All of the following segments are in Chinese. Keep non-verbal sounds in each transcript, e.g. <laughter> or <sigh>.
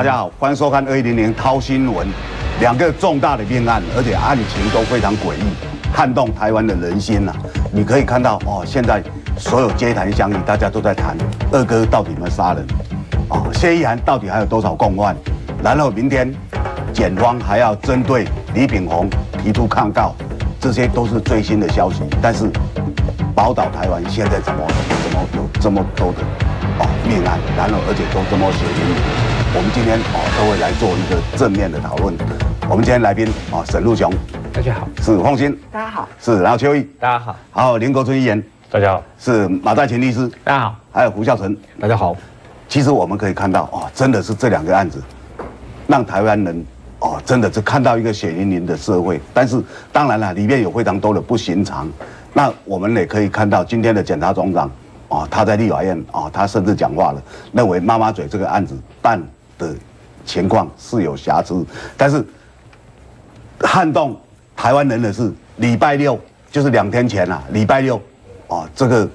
大家好，欢迎收看二一零零掏新闻。两个重大的命案，而且案情都非常诡异，撼动台湾的人心呐。你可以看到哦，现在所有街谈巷议，大家都在谈二哥到底有没有杀人，哦，谢依涵到底还有多少共犯？然后明天检方还要针对李炳宏提出抗告，这些都是最新的消息。但是宝岛台湾现在怎么怎么有这么多的哦命案，然后而且都这么血淋淋？我们今天哦都会来做一个正面的讨论。我们今天来宾啊，沈路雄，大家好；是凤新，大家好；是然后邱毅，大家好；还有林国春议员，大家好；是马大琴律师，大家好；还有胡孝成，大家好。其实我们可以看到哦，真的是这两个案子，让台湾人哦真的是看到一个血淋淋的社会。但是当然了，里面有非常多的不寻常。那我们也可以看到今天的检察总长哦，他在立法院哦，他甚至讲话了，认为妈妈嘴这个案子办的。情况是有瑕疵，但是撼动台湾人的是礼拜六，就是两天前啊，礼拜六，啊，这个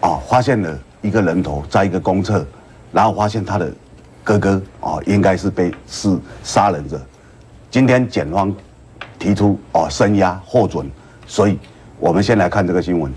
啊发现了一个人头在一个公厕，然后发现他的哥哥啊应该是被是杀人者，今天检方提出哦声押获准，所以我们先来看这个新闻。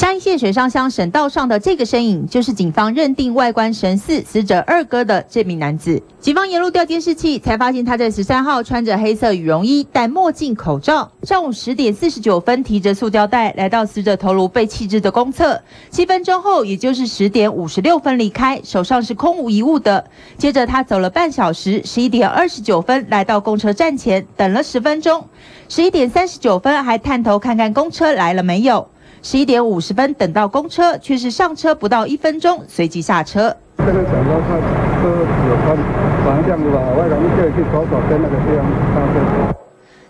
嘉义县水上乡省道上的这个身影，就是警方认定外观神似死者二哥的这名男子。警方沿路调监视器，才发现他在十三号穿着黑色羽绒衣、戴墨镜、口罩。上午十点四十九分，提着塑胶袋来到死者头颅被弃置的公厕。七分钟后，也就是十点五十六分离开，手上是空无一物的。接着他走了半小时，十一点二十九分来到公车站前等了十分钟。十一点三十九分还探头看看公车来了没有。十一点五十分，等到公车，却是上车不到一分钟，随即下车。这个想到他车有关方向的吧？外人就去左手跟那个地方上车。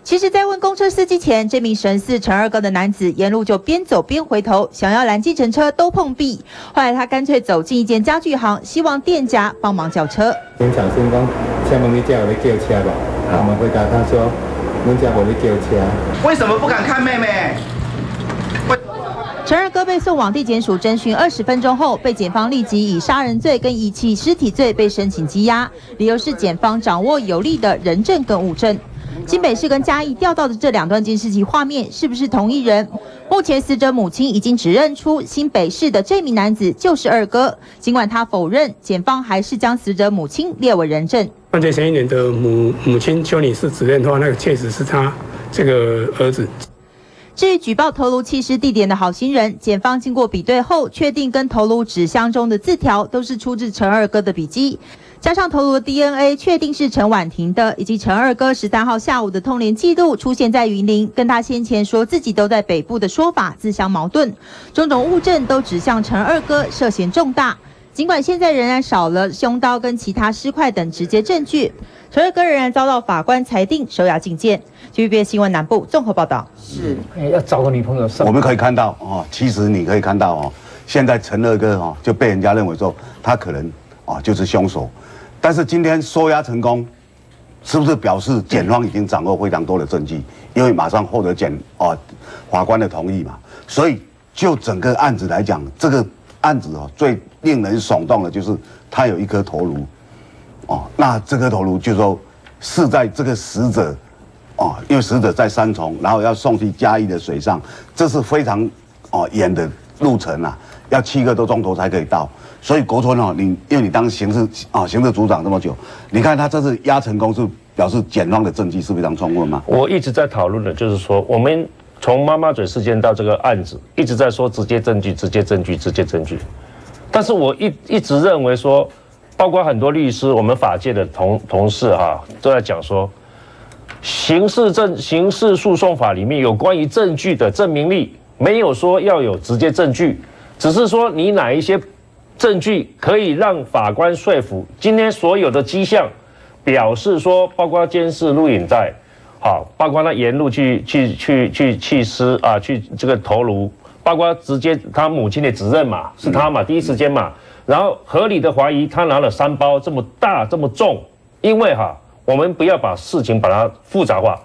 其实，在问公车司机前，这名神似陈二哥的男子沿路就边走边回头，想要拦计程车都碰壁。后来他干脆走进一间家具行，希望店家帮忙叫车。先抢先讲，请问你家有在叫车吧？我们回答他说，你家有在叫车。为什么不敢看妹妹？陈二哥被送往地检署侦讯二十分钟后，被检方立即以杀人罪跟遗弃尸体罪被申请羁押，理由是检方掌握有力的人证跟物证。新北市跟嘉义调到的这两段监视器画面是不是同一人？目前死者母亲已经指认出新北市的这名男子就是二哥，尽管他否认，检方还是将死者母亲列为人证。犯罪嫌疑人的母母亲邱女士指认的话，那个确实是他这个儿子。至于举报头颅弃尸地点的好心人，检方经过比对后，确定跟头颅纸箱中的字条都是出自陈二哥的笔迹，加上头颅的 DNA 确定是陈婉婷的，以及陈二哥十三号下午的通联记录出现在云林，跟他先前说自己都在北部的说法自相矛盾，种种物证都指向陈二哥涉嫌重大。尽管现在仍然少了凶刀跟其他尸块等直接证据，陈瑞哥仍然遭到法官裁定收押禁见。TVB 新闻南部综合报道。是，要找个女朋友。我们可以看到哦，其实你可以看到哦，现在陈二哥哦就被人家认为说他可能哦就是凶手，但是今天收押成功，是不是表示检方已经掌握非常多的证据？因为马上获得检哦法官的同意嘛，所以就整个案子来讲，这个案子哦最令人耸动的就是他有一颗头颅，哦，那这颗头颅就说是在这个死者。哦，因为死者在三重，然后要送去嘉义的水上，这是非常哦远的路程啊，要七个多钟头才可以到。所以国春哦，你因为你当刑事啊刑事组长这么久，你看他这次押成功，是表示检方的证据是非常充分吗？我一直在讨论的就是说，我们从妈妈嘴事件到这个案子，一直在说直接证据、直接证据、直接证据。但是我一一直认为说，包括很多律师、我们法界的同同事哈，都在讲说。刑事证刑事诉讼法里面有关于证据的证明力，没有说要有直接证据，只是说你哪一些证据可以让法官说服。今天所有的迹象表示说，包括监视录影带，好，包括他沿路去去去去弃尸啊，去这个头颅，包括直接他母亲的指认嘛，是他嘛，第一时间嘛，然后合理的怀疑他拿了三包这么大这么重，因为哈。我们不要把事情把它复杂化，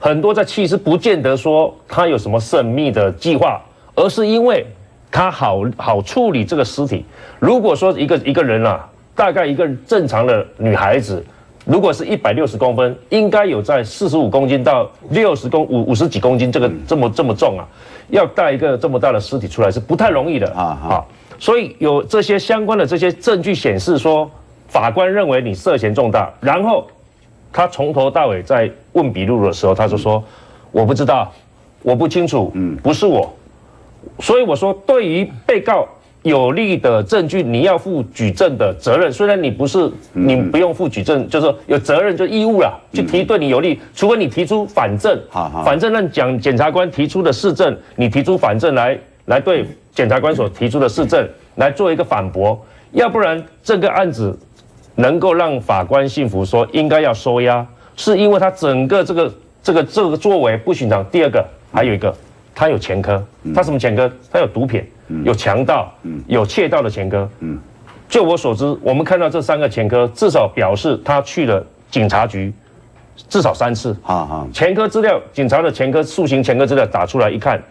很多在其实不见得说他有什么神秘的计划，而是因为他好好处理这个尸体。如果说一个一个人啊，大概一个正常的女孩子，如果是一百六十公分，应该有在四十五公斤到六十公五五十几公斤，这个这么这么重啊，要带一个这么大的尸体出来是不太容易的。啊啊。啊所以有这些相关的这些证据显示说，法官认为你涉嫌重大，然后他从头到尾在问笔录的时候，他就说我不知道，我不清楚，嗯，不是我。所以我说，对于被告有利的证据，你要负举证的责任。虽然你不是，你不用负举证，就是说有责任就义务了，去提对你有利，除非你提出反证反证让检检察官提出的事证，你提出反证来来对检察官所提出的事证来做一个反驳，要不然这个案子能够让法官信服说应该要收押，是因为他整个这个这个这个作为不寻常。第二个还有一个，他有前科，他什么前科？他有毒品，有强盗，有窃盗的前科。嗯。就我所知，我们看到这三个前科，至少表示他去了警察局至少三次。好好，前科资料，警察的前科塑形前科资料打出来一看，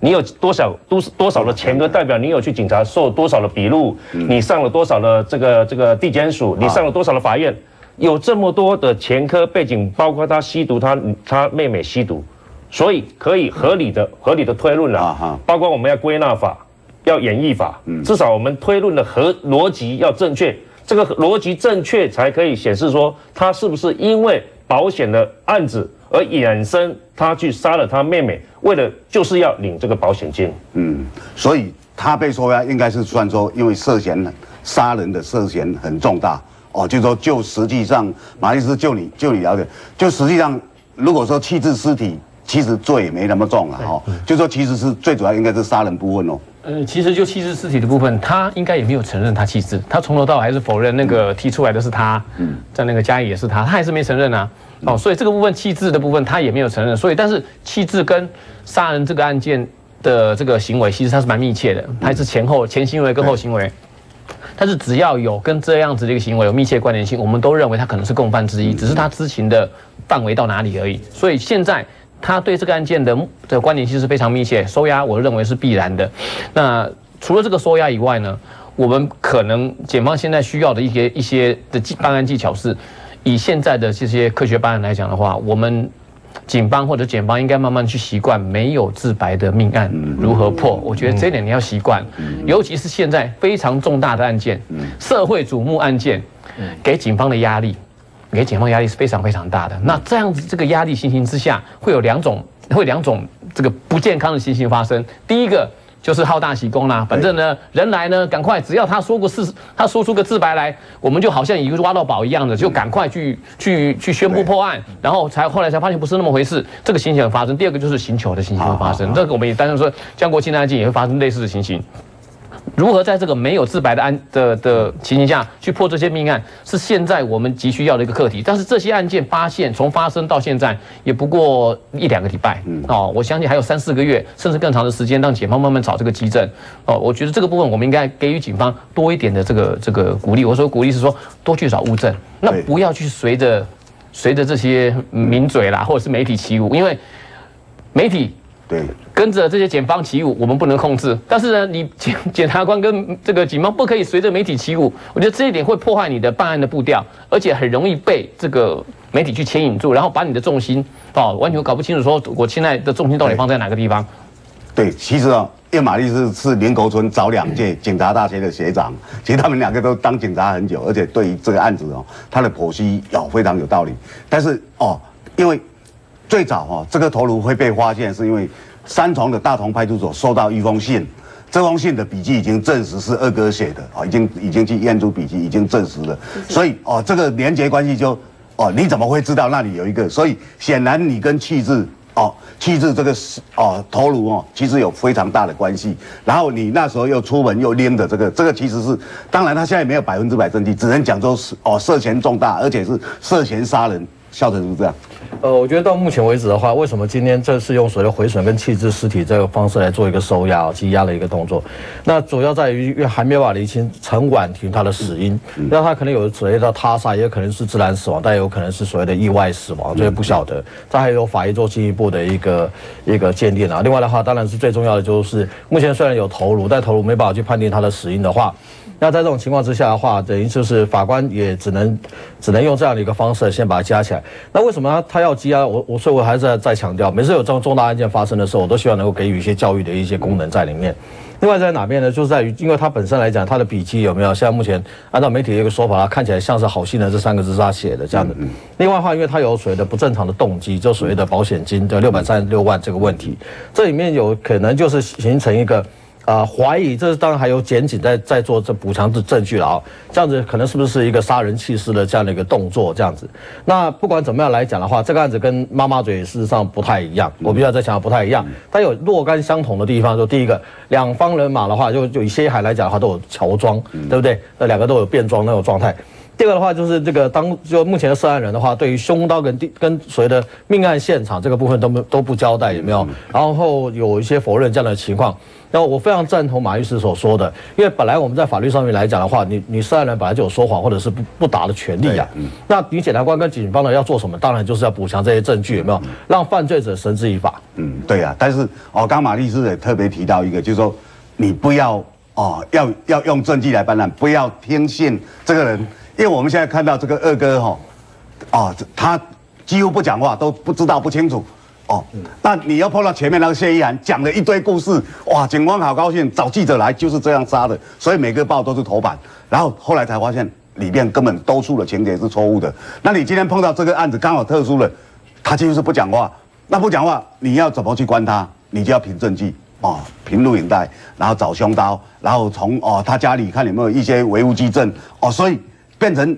你有多少多多少的前科，代表你有去警察受多少的笔录，你上了多少的这个这个地检署，你上了多少的法院，有这么多的前科背景，包括他吸毒，他他妹妹吸毒，所以可以合理的合理的推论了，包括我们要归纳法，要演绎法，至少我们推论的合逻辑要正确，这个逻辑正确才可以显示说他是不是因为保险的案子而衍生他去杀了他妹妹，为了就是要领这个保险金。嗯，所以他被收押应该是算说，因为涉嫌杀人的涉嫌很重大哦，就说就实际上，马律师就你就你了解，就实际上如果说弃置尸体，其实罪也没那么重了哦，就说其实是最主要应该是杀人部分哦。呃，其实就弃置尸体的部分，他应该也没有承认他弃置，他从头到尾还是否认那个提出来的是他，在那个家里也是他，他还是没承认啊。哦，所以这个部分弃置的部分他也没有承认，所以但是弃置跟杀人这个案件的这个行为，其实他是蛮密切的，还是前后前行为跟后行为。但是只要有跟这样子的一个行为有密切关联性，我们都认为他可能是共犯之一，只是他知情的范围到哪里而已。所以现在他对这个案件的的关联性是非常密切，收押我认为是必然的。那除了这个收押以外呢，我们可能检方现在需要的一些一些的技办案技巧是，以现在的这些科学办案来讲的话，我们。警方或者检方应该慢慢去习惯没有自白的命案如何破，我觉得这一点你要习惯，尤其是现在非常重大的案件，社会瞩目案件，给警方的压力，给警方压力是非常非常大的。那这样子这个压力情形之下，会有两种，会有两种这个不健康的情形发生。第一个。就是好大喜功啦，反正呢，人来呢，赶快，只要他说过事，他说出个自白来，我们就好像一个挖到宝一样的，就赶快去去去宣布破案，然后才后来才发现不是那么回事，这个情形发生。第二个就是刑求的情形会发生，这个我们也担心说江国庆的案件也会发生类似的情形。如何在这个没有自白的案的的情形下去破这些命案，是现在我们急需要的一个课题。但是这些案件发现从发生到现在也不过一两个礼拜，嗯哦，我相信还有三四个月甚至更长的时间，让警方慢慢找这个基证。哦，我觉得这个部分我们应该给予警方多一点的这个这个鼓励。我说鼓励是说多去找物证，那不要去随着随着这些名嘴啦或者是媒体起舞，因为媒体对，跟着这些检方起舞，我们不能控制。但是呢，你检 <laughs> 检察官跟这个警方不可以随着媒体起舞，我觉得这一点会破坏你的办案的步调，而且很容易被这个媒体去牵引住，然后把你的重心哦完全搞不清楚，说我现在的重心到底放在哪个地方。对，其实啊，叶玛丽是是林国春早两届警察大学的学长，其实他们两个都当警察很久，而且对于这个案子哦，他的剖析哦非常有道理。但是哦，因为最早哦，这个头颅会被发现，是因为三重的大同派出所收到一封信，这封信的笔迹已经证实是二哥写的啊，已经已经去验出笔迹，已经证实了，所以哦，这个连结关系就哦，你怎么会知道那里有一个？所以显然你跟气质哦，气质这个是哦头颅哦，其实有非常大的关系。然后你那时候又出门又拎着这个，这个其实是，当然他现在没有百分之百证据，只能讲说是哦涉嫌重大，而且是涉嫌杀人。笑成是这样，呃，我觉得到目前为止的话，为什么今天这是用所谓的毁损跟弃置尸体这个方式来做一个收押、羁押的一个动作？那主要在于，因为还没有办法厘清陈婉婷她的死因，那她可能有所谓的他杀，也可能是自然死亡，但也有可能是所谓的意外死亡，这个不晓得。这还有法医做进一步的一个一个鉴定啊。另外的话，当然是最重要的就是，目前虽然有头颅，但头颅没办法去判定他的死因的话。那在这种情况之下的话，等于就是法官也只能只能用这样的一个方式先把它加起来。那为什么他他要羁押？我我所以我还是在再强调，每次有这种重大案件发生的时候，我都希望能够给予一些教育的一些功能在里面。另外在哪边呢？就是在于，因为他本身来讲，他的笔迹有没有现在目前按照媒体的一个说法，他看起来像是“好心人”这三个字是他写的这样的。另外的话，因为他有所谓的不正常的动机，就所谓的保险金的六百三十六万这个问题，这里面有可能就是形成一个。啊，怀疑这当然还有检警在在做这补偿的证据了啊，这样子可能是不是一个杀人弃尸的这样的一个动作？这样子，那不管怎么样来讲的话，这个案子跟妈妈嘴事实上不太一样，我必须要再强调不太一样。它有若干相同的地方，就第一个，两方人马的话，就就以谢海来讲的话，都有乔装，对不对？那两个都有变装那种状态。第二个的话就是这个当就目前的涉案人的话，对于凶刀跟地跟所谓的命案现场这个部分都没都不交代，有没有？然后有一些否认这样的情况。那我非常赞同马律师所说的，因为本来我们在法律上面来讲的话，你你涉案人本来就有说谎或者是不不答的权利啊。那你检察官跟警方呢要做什么？当然就是要补强这些证据，有没有？让犯罪者绳之以法。嗯，对啊。但是哦，刚马律师也特别提到一个，就是说你不要哦，要要用证据来办案，不要听信这个人，因为我们现在看到这个二哥哈，哦，他几乎不讲话，都不知道不清楚。哦，那你要碰到前面那个谢依涵讲了一堆故事，哇，警方好高兴，找记者来就是这样杀的，所以每个报都是头版，然后后来才发现里面根本多数的情节是错误的。那你今天碰到这个案子刚好特殊了，他几乎是不讲话，那不讲话你要怎么去关他？你就要凭证据哦，凭录影带，然后找凶刀，然后从哦他家里看有没有一些唯物基证哦，所以变成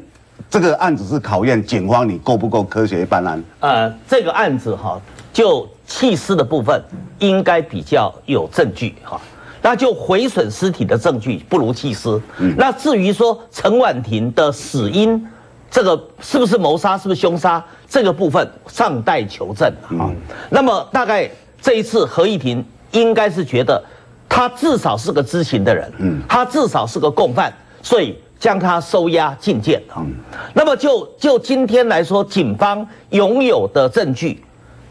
这个案子是考验警方你够不够科学办案。呃，这个案子哈，就弃尸的部分应该比较有证据哈，那就毁损尸体的证据不如弃尸。那至于说陈婉婷的死因，这个是不是谋杀，是不是凶杀，这个部分尚待求证啊。那么大概这一次合议庭应该是觉得他至少是个知情的人，嗯，他至少是个共犯，所以将他收押进见。啊。那么就就今天来说，警方拥有的证据，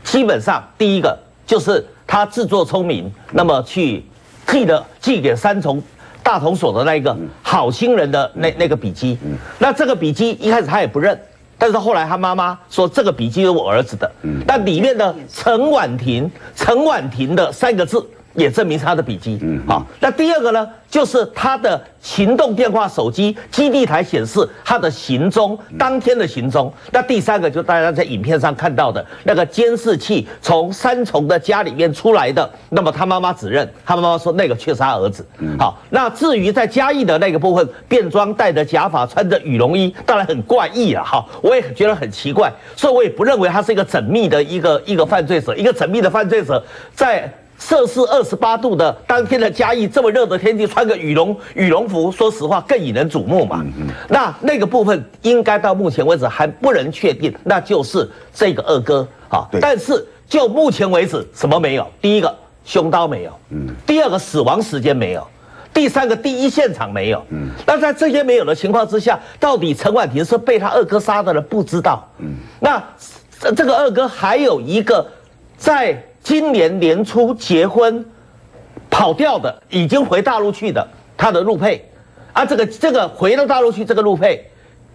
基本上第一个就是他自作聪明，那么去寄的寄给三重大同所的那一个好心人的那那个笔记，那这个笔记一开始他也不认。但是后来他妈妈说这个笔记是我儿子的，但里面的陈婉婷、陈婉婷的三个字也证明是他的笔记。好，那第二个呢，就是他的行动电话手机基地台显示他的行踪，当天的行踪。那第三个就大家在影片上看到的那个监视器从三重的家里面出来的，那么他妈妈指认，他妈妈说那个确实他儿子。好，那至于在嘉义的那个部分，便装戴着假发，穿着羽绒衣，当然很怪异啊。哈，我也觉得很奇怪，所以我也不认为他是一个缜密的一个一个犯罪者，一个缜密的犯罪者在。摄氏二十八度的当天的嘉义这么热的天气，穿个羽绒羽绒服，说实话更引人瞩目嘛。那那个部分应该到目前为止还不能确定，那就是这个二哥啊。但是就目前为止，什么没有？第一个凶刀没有，嗯，第二个死亡时间没有，第三个第一现场没有，嗯。那在这些没有的情况之下，到底陈婉婷是被他二哥杀的呢？不知道，嗯。那这这个二哥还有一个在。今年年初结婚，跑掉的已经回大陆去的他的陆配，啊，这个这个回到大陆去这个陆配，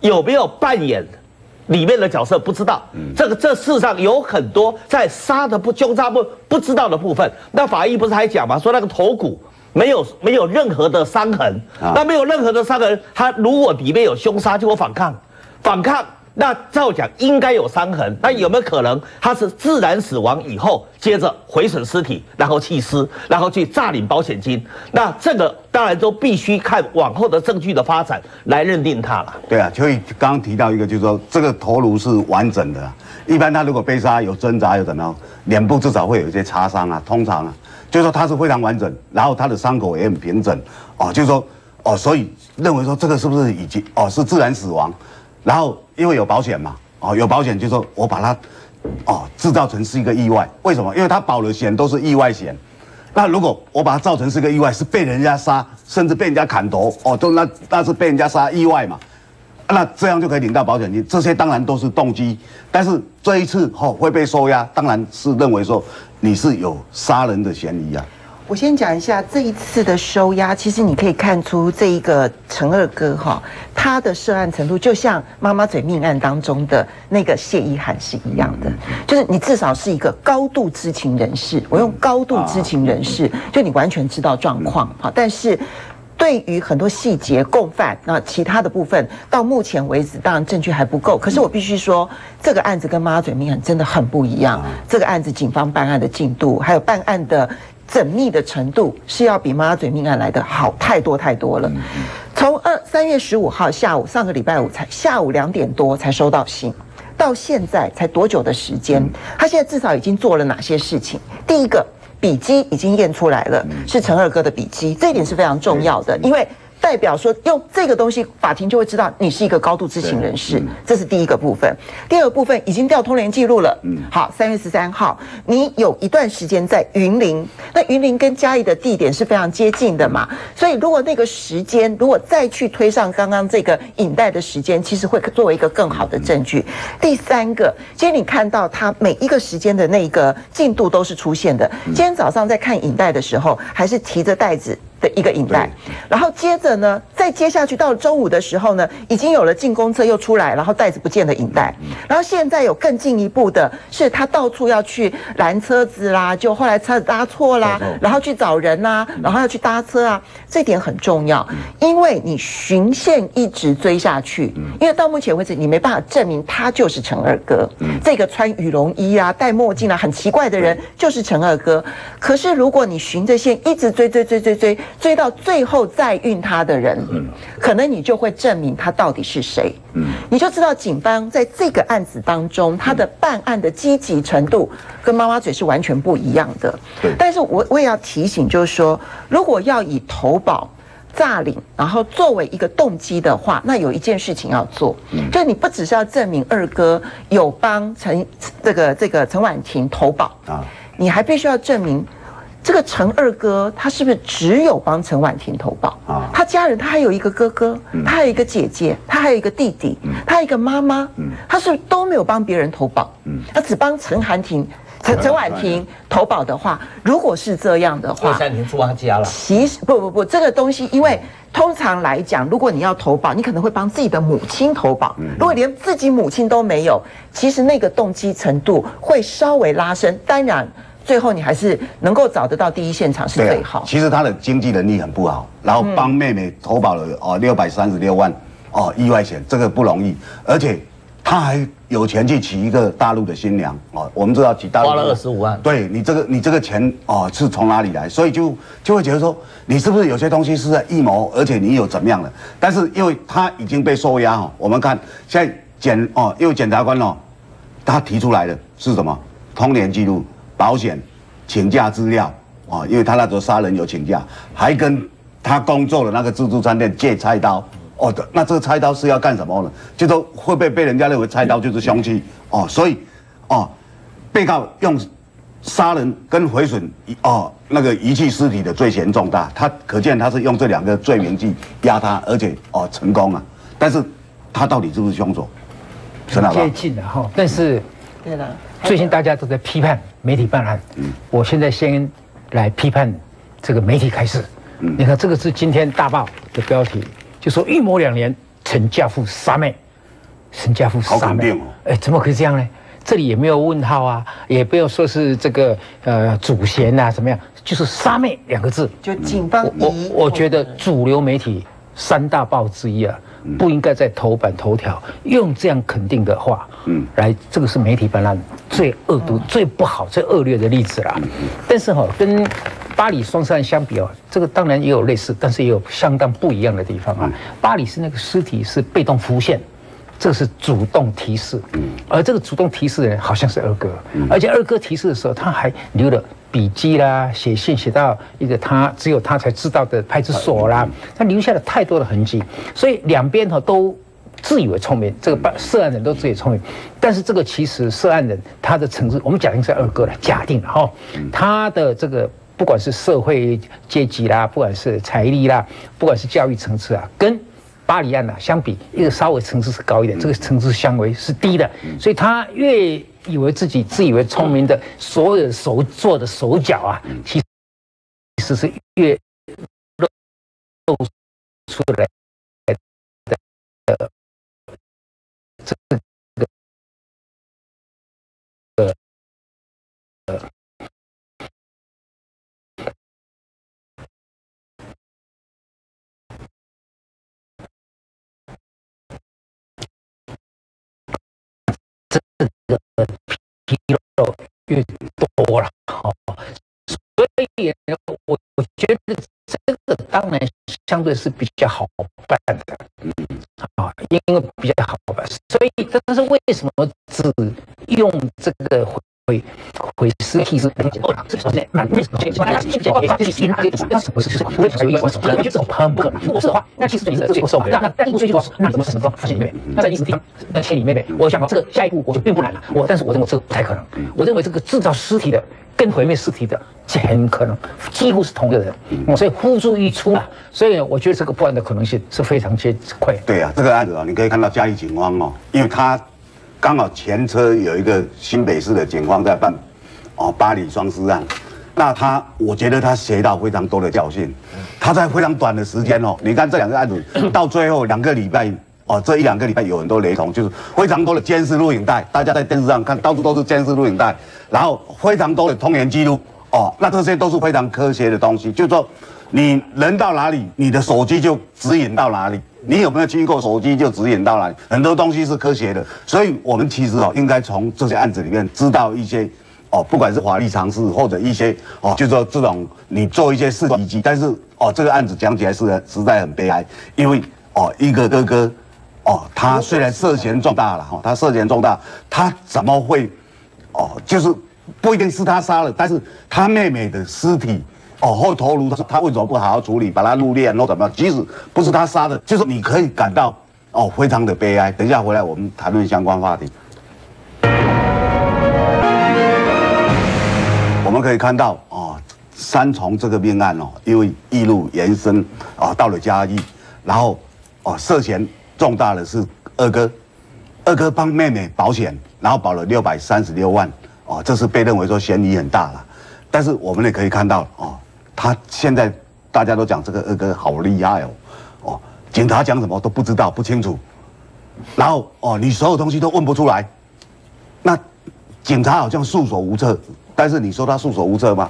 有没有扮演里面的角色不知道。这个这世上有很多在杀的不凶杀不不知道的部分。那法医不是还讲吗？说那个头骨没有没有任何的伤痕，那没有任何的伤痕，他如果里面有凶杀，就会反抗，反抗。那照讲应该有伤痕，那有没有可能他是自然死亡以后，接着毁损尸体，然后弃尸，然后去诈领保险金？那这个当然都必须看往后的证据的发展来认定他了。对啊，所以刚刚提到一个，就是说这个头颅是完整的，一般他如果被杀有挣扎有怎么样，脸部至少会有一些擦伤啊，通常啊，就是说他是非常完整，然后他的伤口也很平整，哦，就是说哦，所以认为说这个是不是已经哦是自然死亡？然后因为有保险嘛，哦，有保险，就说我把它哦制造成是一个意外。为什么？因为他保的险都是意外险。那如果我把它造成是个意外，是被人家杀，甚至被人家砍头，哦，都那那是被人家杀意外嘛。那这样就可以领到保险金，这些当然都是动机，但是这一次哦会被收押，当然是认为说你是有杀人的嫌疑啊。我先讲一下这一次的收押，其实你可以看出这一个陈二哥哈，他的涉案程度就像妈妈嘴命案当中的那个谢依涵是一样的，就是你至少是一个高度知情人士，我用高度知情人士，就你完全知道状况哈，但是。对于很多细节共犯，那其他的部分到目前为止，当然证据还不够。可是我必须说，这个案子跟妈妈嘴命案真的很不一样。这个案子警方办案的进度，还有办案的缜密的程度，是要比妈妈嘴命案来的好太多太多了。从二三月十五号下午，上个礼拜五才下午两点多才收到信，到现在才多久的时间？他现在至少已经做了哪些事情？第一个。笔迹已经验出来了，是陈二哥的笔迹，这一点是非常重要的，因为。代表说用这个东西，法庭就会知道你是一个高度知情人士，这是第一个部分。第二个部分已经调通联记录了。嗯，好，三月十三号，你有一段时间在云林，那云林跟嘉义的地点是非常接近的嘛，所以如果那个时间如果再去推上刚刚这个引带的时间，其实会作为一个更好的证据。第三个，今天你看到他每一个时间的那个进度都是出现的。今天早上在看引带的时候，还是提着袋子。的一个影带，然后接着呢，再接下去到了中午的时候呢，已经有了进攻车又出来，然后袋子不见的引带，然后现在有更进一步的是他到处要去拦车子啦，就后来车子搭错啦，然后去找人呐，然后要去搭车啊，这点很重要，因为你循线一直追下去，因为到目前为止你没办法证明他就是陈二哥，这个穿羽绒衣啊、戴墨镜啊很奇怪的人就是陈二哥，可是如果你循着线一直追追追追追。追到最后再运他的人，可能你就会证明他到底是谁。嗯你就知道警方在这个案子当中，他的办案的积极程度跟妈妈嘴是完全不一样的。对但是我我也要提醒，就是说，如果要以投保、诈领，然后作为一个动机的话，那有一件事情要做，嗯就是你不只是要证明二哥有帮陈这个这个陈婉婷投保啊，你还必须要证明。这个陈二哥，他是不是只有帮陈婉婷投保啊？他家人他还有一个哥哥，他还有一个姐姐，他还有一个弟弟，他还有一个妈妈，他是不是都没有帮别人投保？他只帮陈涵婷、陈陈婉婷投保的话，如果是这样的话，陈婉婷住他家了。其实不不不，这个东西，因为通常来讲，如果你要投保，你可能会帮自己的母亲投保。如果连自己母亲都没有，其实那个动机程度会稍微拉升。当然。最后你还是能够找得到第一现场是最好。其实他的经济能力很不好，然后帮妹妹投保了哦六百三十六万哦意外险，这个不容易，而且他还有钱去娶一个大陆的新娘哦。我们知道娶大陆花了二十五万，对你这个你这个钱哦是从哪里来？所以就就会觉得说你是不是有些东西是在预谋，而且你有怎么样的？但是因为他已经被收押哦，我们看现在检哦，因为检察官哦，他提出来的是什么通联记录。保险请假资料啊，因为他那时候杀人有请假，还跟他工作的那个自助餐店借菜刀哦的，那这个菜刀是要干什么呢？就说会被被人家认为菜刀就是凶器哦，所以哦，被告用杀人跟毁损哦那个遗弃尸体的罪嫌重大，他可见他是用这两个罪名去压他，而且哦成功了，但是他到底是不是凶手？很接近了哈，但是对了。最近大家都在批判媒体办案，我现在先来批判这个媒体开始。你看，这个是今天大报的标题，就说预谋两年，陈家富杀妹，陈家富杀妹，哎，怎么可以这样呢？这里也没有问号啊，也不要说是这个呃祖先啊怎么样，就是杀妹两个字。就警方，我我觉得主流媒体三大报之一啊。不应该在头版头条用这样肯定的话，嗯，来，这个是媒体办案最恶毒、最不好、最恶劣的例子啦。但是哈，跟巴黎双杀案相比哦，这个当然也有类似，但是也有相当不一样的地方啊。巴黎是那个尸体是被动浮现，这是主动提示，嗯，而这个主动提示的人好像是二哥，而且二哥提示的时候他还留了。笔记啦，写信写到一个他只有他才知道的派出所啦，他留下了太多的痕迹，所以两边哈都自以为聪明，这个办涉案人都自以为聪明，但是这个其实涉案人他的层次，我们假定是二哥了，假定了哈，他的这个不管是社会阶级啦，不管是财力啦，不管是教育层次啊，跟巴黎案呐相比，一个稍微层次是高一点，这个层次相为是低的，所以他越以为自己自以为聪明的所有手做的手脚啊，其实是越露出来的。这肉越多了，好，所以我我觉得这个当然相对是比较好办的，嗯，啊，因为比较好办，所以这是为什么只用这个回尸体是哦，这首先那为什么这这这这这这那什么是是为什么我手我觉得这种很不可能，如果是的话，那其实就是这个受那怎么是什么发现里面？那在历史地方，那千里妹妹，我想到这个下一步我就并不难了，我但是我认为这个不太可能，我认为这个制造尸体的跟毁灭尸体的很可能几乎是同一个人，嗯，所以呼之欲出嘛，所以我觉得这个破案的可能性是非常接快。对啊，这个案子啊，你可以看到嘉义警方哦，因为他刚好前车有一个新北市的警方在办哦巴黎双尸案，那他我觉得他学到非常多的教训，他在非常短的时间哦，你看这两个案子 <coughs> 到最后两个礼拜哦，这一两个礼拜有很多雷同，就是非常多的监视录影带，大家在电视上看到处都是监视录影带，然后非常多的通联记录哦，那这些都是非常科学的东西，就是说你人到哪里，你的手机就指引到哪里。你有没有经过手机就指引到哪里？很多东西是科学的，所以我们其实哦，应该从这些案子里面知道一些哦，不管是法律常识或者一些哦，就说这种你做一些事迹迹。但是哦，这个案子讲起来是实在很悲哀，因为哦，一个哥哥哦，他虽然涉嫌重大了哈，他涉嫌重大，他怎么会哦，就是不一定是他杀了，但是他妹妹的尸体。哦，后头颅他他为什么不好好处理，把它入殓或怎么样？即使不是他杀的，就是你可以感到哦，非常的悲哀。等一下回来我们谈论相关话题。我们可以看到哦，三重这个命案哦，因为一路延伸啊到了嘉义，然后哦涉嫌重大的是二哥，二哥帮妹妹保险，然后保了六百三十六万哦，这是被认为说嫌疑很大了。但是我们也可以看到哦，他现在大家都讲这个二哥好厉害哦，哦，警察讲什么都不知道不清楚，然后哦你所有东西都问不出来，那警察好像束手无策。但是你说他束手无策吗？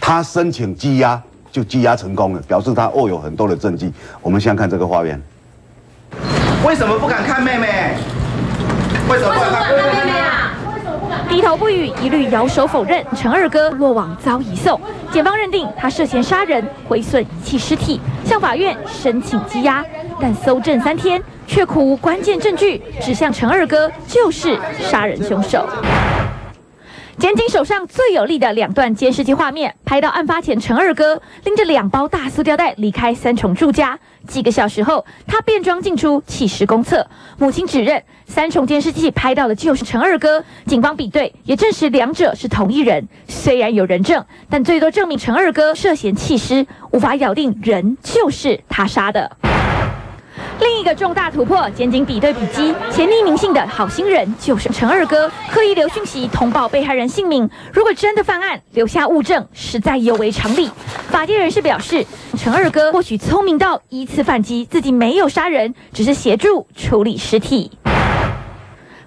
他申请羁押就羁押成功了，表示他握有很多的证据。我们先看这个画面。为什么不敢看妹妹？为什么不敢看妹妹啊？低头不语，一律摇手否认。陈二哥落网遭移送，检方认定他涉嫌杀人、毁损遗弃尸体，向法院申请羁押，但搜证三天却苦无关键证据，指向陈二哥就是杀人凶手。检警手上最有力的两段监视器画面，拍到案发前陈二哥拎着两包大塑胶袋离开三重住家。几个小时后，他变装进出，弃尸公厕。母亲指认三重监视器拍到的就是陈二哥。警方比对也证实两者是同一人。虽然有人证，但最多证明陈二哥涉嫌弃尸，无法咬定人就是他杀的。另一个重大突破，检警比对笔迹，前匿名信的好心人就是陈二哥，刻意留讯息通报被害人姓名。如果真的犯案，留下物证实在有违常理。法界人士表示，陈二哥或许聪明到依次反击，自己没有杀人，只是协助处理尸体。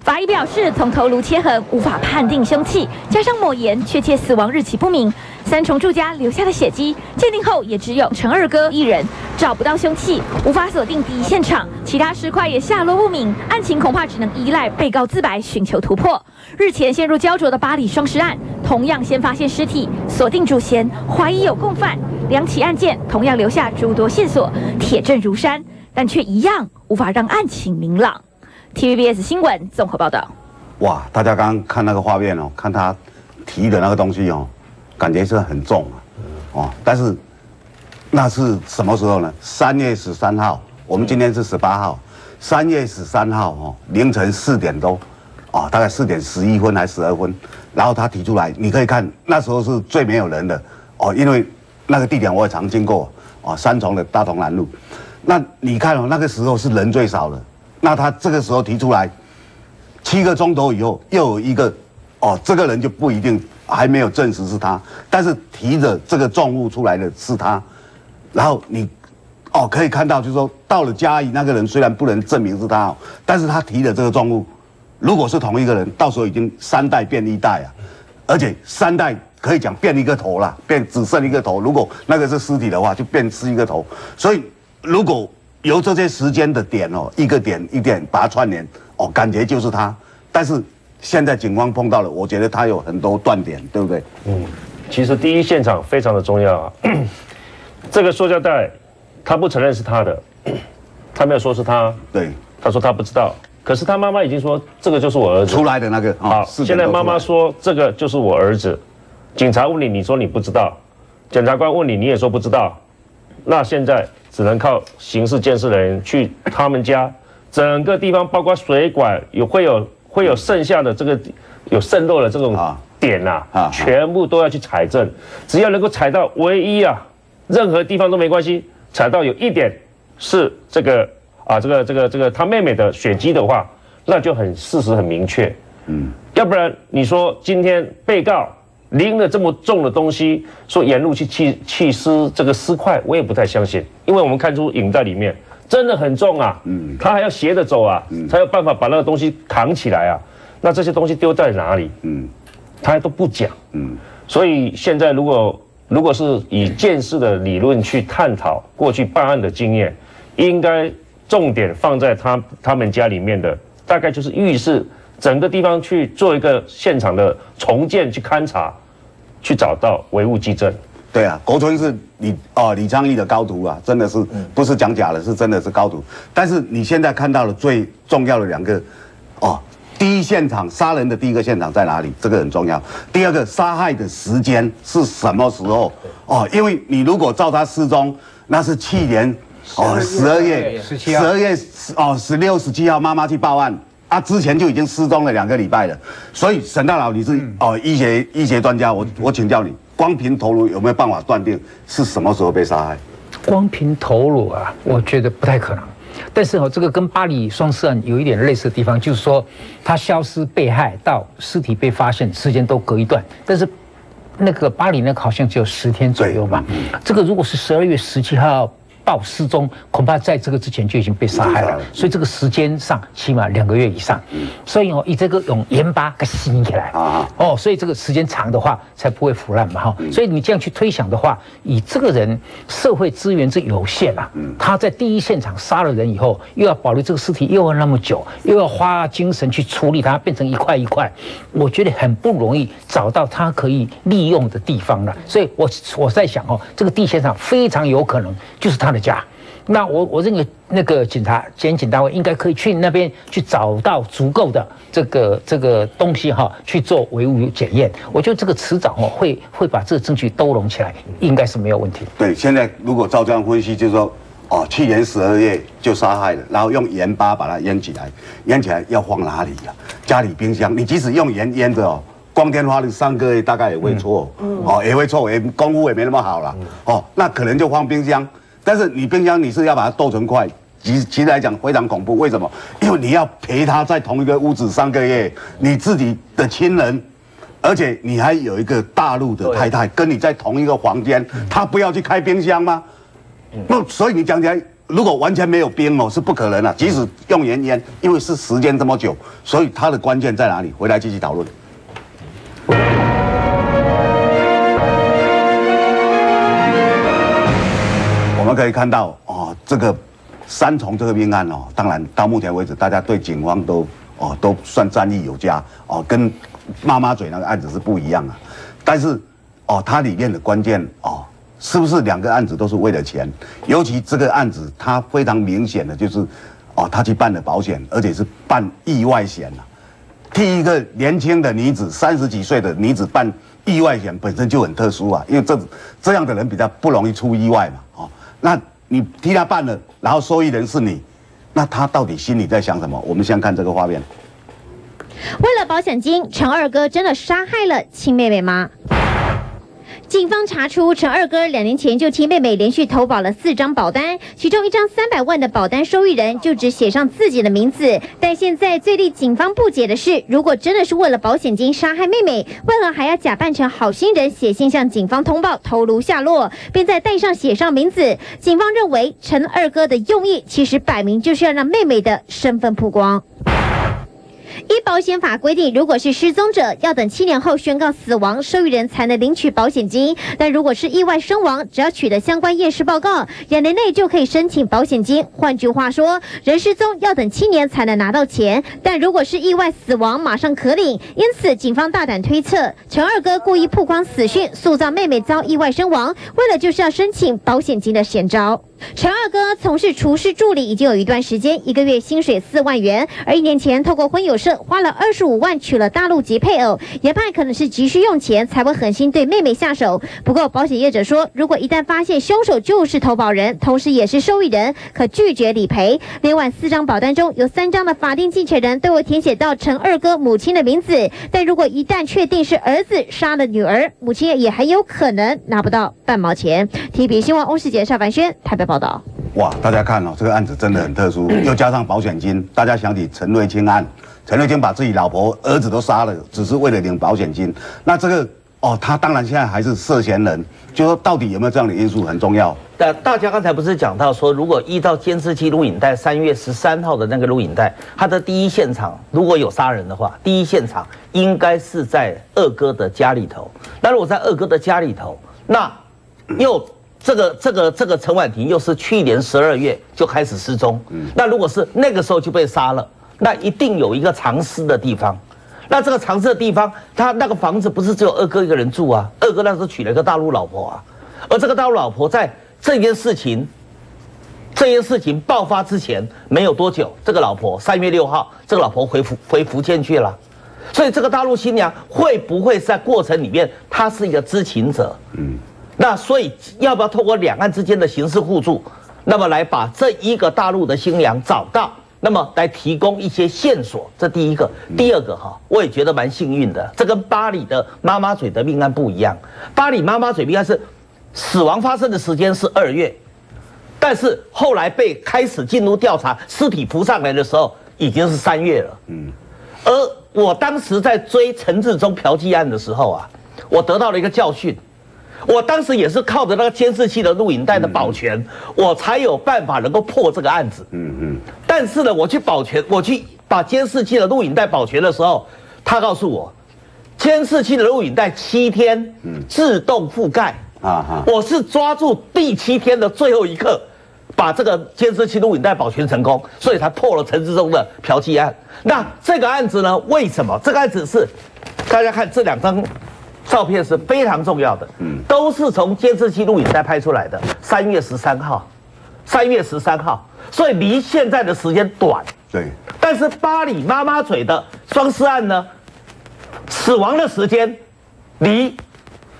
法医表示，从头颅切痕无法判定凶器，加上抹盐，确切死亡日期不明。三重住家留下的血迹鉴定后，也只有陈二哥一人，找不到凶器，无法锁定第一现场，其他尸块也下落不明，案情恐怕只能依赖被告自白寻求突破。日前陷入焦灼的巴黎双尸案，同样先发现尸体，锁定主嫌，怀疑有共犯，两起案件同样留下诸多线索，铁证如山，但却一样无法让案情明朗。TVBS 新闻综合报道。哇，大家刚刚看那个画面哦，看他提的那个东西哦，感觉是很重啊，哦，但是那是什么时候呢？三月十三号，我们今天是十八号，三月十三号哦，凌晨四点多，哦，大概四点十一分还是十二分，然后他提出来，你可以看那时候是最没有人的哦，因为那个地点我也常经过哦，三重的大同南路，那你看哦，那个时候是人最少的，那他这个时候提出来，七个钟头以后又有一个，哦，这个人就不一定还没有证实是他，但是提着这个重物出来的是他，然后你。哦，可以看到，就是说到了嘉义，那个人虽然不能证明是他，但是他提的这个重物，如果是同一个人，到时候已经三代变一代啊，而且三代可以讲变一个头了，变只剩一个头。如果那个是尸体的话，就变是一个头。所以如果由这些时间的点哦，一个点一点把它串联，哦，感觉就是他。但是现在警方碰到了，我觉得他有很多断点，对不对？嗯，其实第一现场非常的重要啊，<clears throat> 这个塑胶袋。他不承认是他的，<clears throat> 他没有说是他，对，他说他不知道。可是他妈妈已经说这个就是我儿子出来的那个。好，现在妈妈说这个就是我儿子。警察问你，你说你不知道。检察官问你，你也说不知道。那现在只能靠刑事监视人员去他们家，整个地方包括水管有会有会有剩下的这个有渗漏的这种点呐，全部都要去采证。只要能够采到唯一啊，任何地方都没关系。采到有一点是这个啊，这个这个这个他妹妹的血迹的话，那就很事实很明确。嗯，要不然你说今天被告拎了这么重的东西，说沿路去弃弃尸这个尸块，我也不太相信，因为我们看出影在里面真的很重啊。嗯，他还要斜着走啊，才有办法把那个东西扛起来啊。那这些东西丢在哪里？嗯，他都不讲。嗯，所以现在如果。如果是以见识的理论去探讨过去办案的经验，应该重点放在他他们家里面的，大概就是浴室整个地方去做一个现场的重建去勘察，去找到唯物基证。对啊，国春是李哦李昌义的高徒啊，真的是不是讲假的，是真的是高徒。但是你现在看到的最重要的两个，哦。第一现场杀人的第一个现场在哪里？这个很重要。第二个杀害的时间是什么时候？哦，因为你如果照他失踪，那是去年哦十二月十二月哦十六十七号妈妈去报案，啊之前就已经失踪了两个礼拜了。所以沈大佬你是哦医学医学专家，我我请教你，光凭头颅有没有办法断定是什么时候被杀害？光凭头颅啊，我觉得不太可能。但是哦，这个跟巴黎双尸案有一点类似的地方，就是说，他消失被害到尸体被发现时间都隔一段，但是那个巴黎那个好像只有十天左右吧。这个如果是十二月十七号。报失踪，恐怕在这个之前就已经被杀害了，所以这个时间上起码两个月以上。所以哦，以这个用盐巴给吸引起来啊，哦，所以这个时间长的话才不会腐烂嘛哈。所以你这样去推想的话，以这个人社会资源是有限啊，他在第一现场杀了人以后，又要保留这个尸体又要那么久，又要花精神去处理它，变成一块一块，我觉得很不容易找到他可以利用的地方了。所以我我在想哦，这个地现场非常有可能就是他。的家，那我我认为那个警察检警单位应该可以去那边去找到足够的这个这个东西哈，去做唯物检验。我觉得这个迟早哦会会把这个证据都拢起来，应该是没有问题。对，现在如果照这样分析，就是说哦，去年十二月就杀害了，然后用盐巴把它腌起来，腌起来要放哪里呀？家里冰箱，你即使用盐腌着哦，光天化日三个月大概也会错，哦也会错，也功夫也没那么好了，哦，那可能就放冰箱。但是你冰箱你是要把它剁成块，其其实来讲非常恐怖。为什么？因为你要陪他在同一个屋子三个月，你自己的亲人，而且你还有一个大陆的太太跟你在同一个房间，他不要去开冰箱吗？不，所以你讲起来，如果完全没有冰哦，是不可能的。即使用盐腌，因为是时间这么久，所以它的关键在哪里？回来继续讨论。我们可以看到哦，这个三重这个命案哦，当然到目前为止，大家对警方都哦都算赞誉有加哦，跟妈妈嘴那个案子是不一样啊。但是哦，它里面的关键哦，是不是两个案子都是为了钱？尤其这个案子，它非常明显的就是哦，他去办了保险，而且是办意外险啊。替一个年轻的女子，三十几岁的女子办意外险，本身就很特殊啊，因为这这样的人比较不容易出意外嘛，那你替他办了，然后受益人是你，那他到底心里在想什么？我们先看这个画面。为了保险金，陈二哥真的杀害了亲妹妹吗？警方查出，陈二哥两年前就替妹妹连续投保了四张保单，其中一张三百万的保单受益人就只写上自己的名字。但现在最令警方不解的是，如果真的是为了保险金杀害妹妹，为何还要假扮成好心人写信向警方通报头颅下落，并在袋上写上名字？警方认为，陈二哥的用意其实摆明就是要让妹妹的身份曝光。依保险法规定，如果是失踪者，要等七年后宣告死亡，受益人才能领取保险金。但如果是意外身亡，只要取得相关验尸报告，两年内就可以申请保险金。换句话说，人失踪要等七年才能拿到钱，但如果是意外死亡，马上可领。因此，警方大胆推测，陈二哥故意曝光死讯，塑造妹妹遭意外身亡，为了就是要申请保险金的险招。陈二哥从事厨师助理已经有一段时间，一个月薪水四万元。而一年前透过婚友社花了二十五万娶了大陆籍配偶，研判可能是急需用钱才会狠心对妹妹下手。不过保险业者说，如果一旦发现凶手就是投保人，同时也是受益人，可拒绝理赔。另外四张保单中有三张的法定继承人都有填写到陈二哥母亲的名字，但如果一旦确定是儿子杀了女儿，母亲也很有可能拿不到半毛钱。TVB 新闻翁世杰、邵凡轩台北报道。哇，大家看哦，这个案子真的很特殊，又加上保险金，大家想起陈瑞清案，陈瑞清把自己老婆、儿子都杀了，只是为了领保险金。那这个哦，他当然现在还是涉嫌人，就说到底有没有这样的因素很重要。但大家刚才不是讲到说，如果依照监视器录影带三月十三号的那个录影带，他的第一现场如果有杀人的话，第一现场应该是在二哥的家里头。那如果在二哥的家里头，那又。这个这个这个陈婉婷又是去年十二月就开始失踪，那如果是那个时候就被杀了，那一定有一个藏尸的地方。那这个藏尸的地方，他那个房子不是只有二哥一个人住啊？二哥那时候娶了一个大陆老婆啊，而这个大陆老婆在这件事情这件事情爆发之前没有多久，这个老婆三月六号，这个老婆回福回福建去了，所以这个大陆新娘会不会在过程里面，她是一个知情者？嗯。那所以要不要透过两岸之间的形式互助，那么来把这一个大陆的新娘找到，那么来提供一些线索？这第一个，第二个哈，我也觉得蛮幸运的。这跟巴黎的妈妈嘴的命案不一样，巴黎妈妈嘴命案是死亡发生的时间是二月，但是后来被开始进入调查，尸体浮上来的时候已经是三月了。嗯，而我当时在追陈志忠嫖妓案的时候啊，我得到了一个教训。我当时也是靠着那个监视器的录影带的保全，我才有办法能够破这个案子。嗯嗯。但是呢，我去保全，我去把监视器的录影带保全的时候，他告诉我，监视器的录影带七天自动覆盖。啊哈。我是抓住第七天的最后一刻，把这个监视器录影带保全成功，所以才破了陈志忠的嫖妓案。那这个案子呢？为什么这个案子是？大家看这两张。照片是非常重要的，嗯，都是从监视器录影带拍出来的。三月十三号，三月十三号，所以离现在的时间短，对。但是巴黎妈妈嘴的双尸案呢，死亡的时间离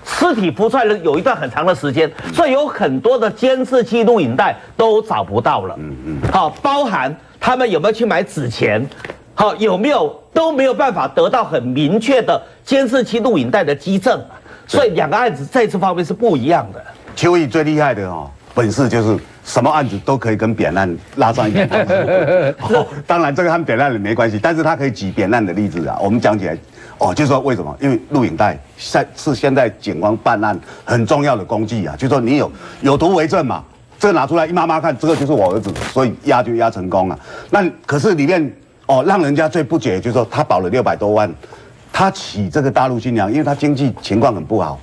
尸体浮出来的有一段很长的时间，所以有很多的监视器录影带都找不到了。嗯嗯。好，包含他们有没有去买纸钱，好有没有都没有办法得到很明确的。监视器录影带的基证，所以两个案子在这方面是不一样的。邱毅最厉害的哦，本事就是什么案子都可以跟扁案拉上一点关系。当然这个和扁案没关系，但是他可以举扁案的例子啊。我们讲起来，哦，就是说为什么？因为录影带现是现在警方办案很重要的工具啊。就说你有有图为证嘛，这个拿出来一妈妈看，这个就是我儿子，所以压就压成功了。那可是里面哦，让人家最不解就是说他保了六百多万。他娶这个大陆新娘，因为他经济情况很不好，